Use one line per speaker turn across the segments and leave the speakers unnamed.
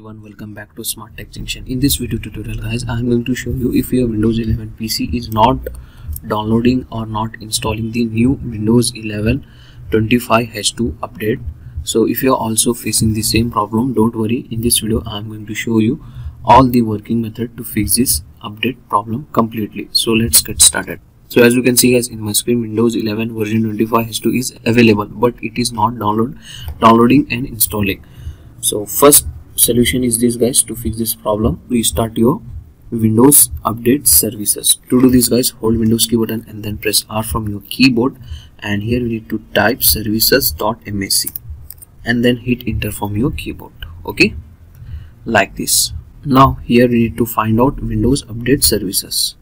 everyone welcome back to smart tech junction. In this video tutorial guys i'm going to show you if your windows 11 pc is not downloading or not installing the new windows 11 25h2 update. So if you're also facing the same problem don't worry. In this video i'm going to show you all the working method to fix this update problem completely. So let's get started. So as you can see guys in my screen windows 11 version 25h2 is available but it is not download downloading and installing. So first solution is this guys to fix this problem. Restart your windows update services. To do this guys hold windows key button and then press r from your keyboard. And here you need to type services.msc and then hit enter from your keyboard. Okay? Like this. Now here you need to find out windows update services.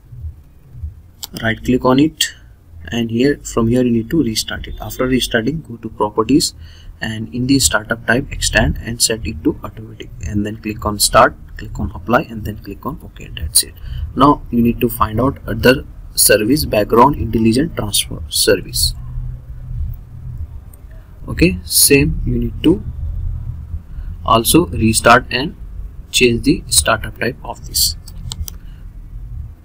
Right click on it. And here from here you need to restart it. After restarting go to properties and in the startup type extend and set it to automatic. And then click on start click on apply and then click on ok that's it. Now you need to find out other service background intelligent transfer service. Okay same you need to also restart and change the startup type of this.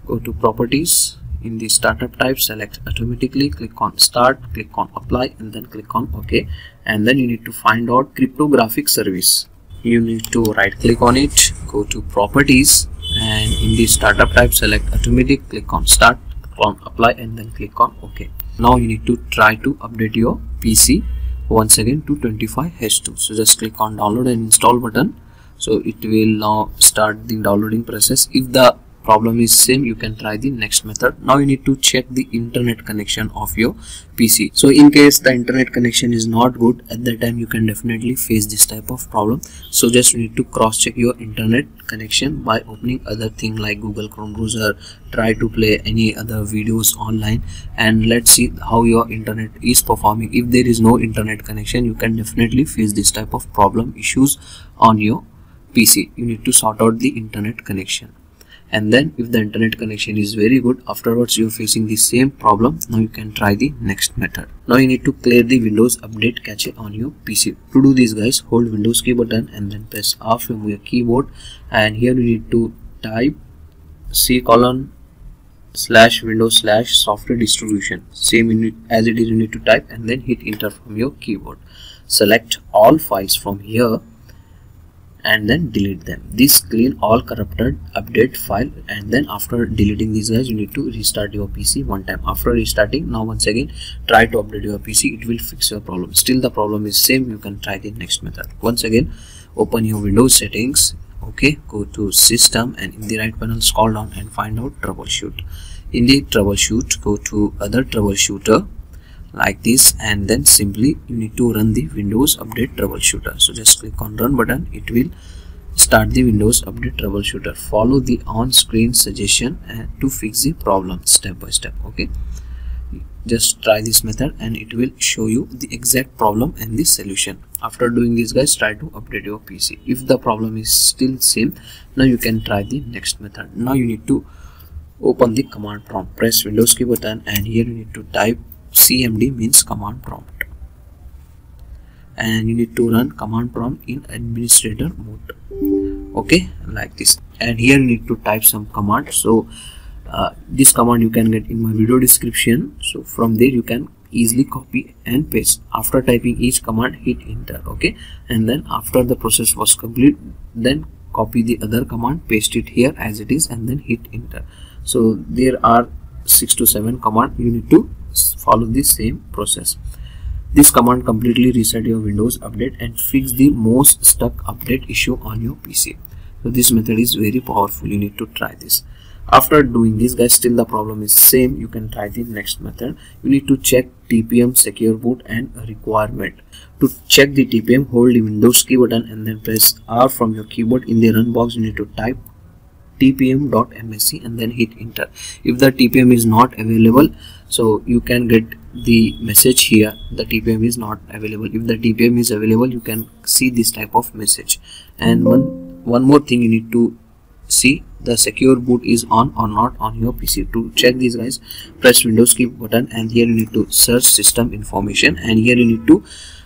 Go to properties in the startup type select automatically click on start click on apply and then click on ok. And then you need to find out cryptographic service. You need to right click on it go to properties and in the startup type select automatic click on start click on apply and then click on ok. Now you need to try to update your pc once again to 25h2 so just click on download and install button. So it will now start the downloading process. If the problem is same you can try the next method. Now you need to check the internet connection of your pc so in case the internet connection is not good at that time you can definitely face this type of problem. So just you need to cross check your internet connection by opening other thing like google chrome browser try to play any other videos online and let's see how your internet is performing. If there is no internet connection you can definitely face this type of problem issues on your pc you need to sort out the internet connection and then if the internet connection is very good afterwards you're facing the same problem now you can try the next method. Now you need to clear the windows update cache on your pc to do this guys hold windows key button and then press r from your keyboard. And here you need to type c colon slash windows slash software distribution. Same as it is you need to type and then hit enter from your keyboard. Select all files from here and then delete them. This clean all corrupted update file and then after deleting these guys you need to restart your pc one time. After restarting now once again try to update your pc it will fix your problem. Still the problem is same. You can try the next method. Once again open your windows settings. Okay go to system and in the right panel scroll down and find out troubleshoot. In the troubleshoot go to other troubleshooter like this and then simply you need to run the windows update troubleshooter. So just click on run button. It will start the windows update troubleshooter. Follow the on-screen suggestion and to fix the problem step by step okay? Just try this method and it will show you the exact problem and the solution. After doing this guys try to update your pc if the problem is still same now you can try the next method. Now you need to open the command prompt. Press windows key button and here you need to type cmd means command prompt. And you need to run command prompt in administrator mode. Okay like this. And here you need to type some command. So uh, this command you can get in my video description. So from there you can easily copy and paste. After typing each command hit enter. Okay? And then after the process was complete then copy the other command paste it here as it is and then hit enter. So there are six to seven command you need to follow the same process. This command completely reset your windows update and fix the most stuck update issue on your pc so this method is very powerful. You need to try this. After doing this guys still the problem is same. You can try the next method. You need to check tpm secure boot and requirement. To check the tpm hold the windows key button and then press r from your keyboard in the run box. You need to type tpm.msc and then hit enter. If the tpm is not available so you can get the message here. The tpm is not available. If the tpm is available you can see this type of message. And one one more thing you need to see the secure boot is on or not on your pc to check these guys press windows key button and here you need to search system information and here you need to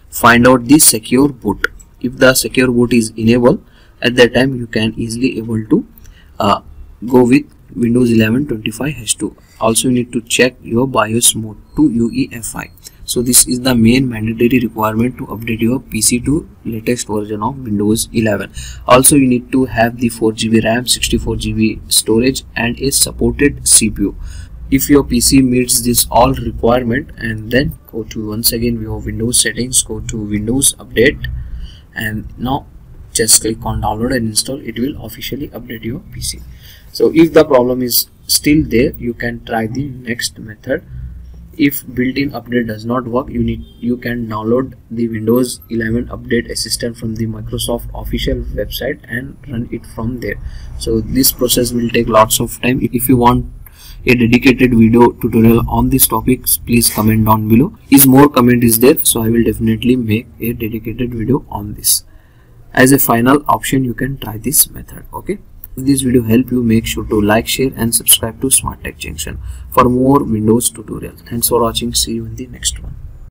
find out the secure boot. If the secure boot is enabled at that time you can easily able to uh, go with windows 11 25h2 also you need to check your bios mode to uefi so this is the main mandatory requirement to update your pc to latest version of windows 11 also you need to have the 4 gb ram 64 gb storage and a supported cpu if your pc meets this all requirement and then go to once again your windows settings go to windows update. And now just click on download and install it will officially update your pc so if the problem is still there you can try the next method. If built-in update does not work you need you can download the windows 11 update assistant from the microsoft official website and run it from there. So this process will take lots of time. If you want a dedicated video tutorial on these topics please comment down below. Is more comment is there so i will definitely make a dedicated video on this as a final option you can try this method okay? If this video help you make sure to like share and subscribe to smart tech junction for more windows tutorial. Thanks for watching. See you in the next one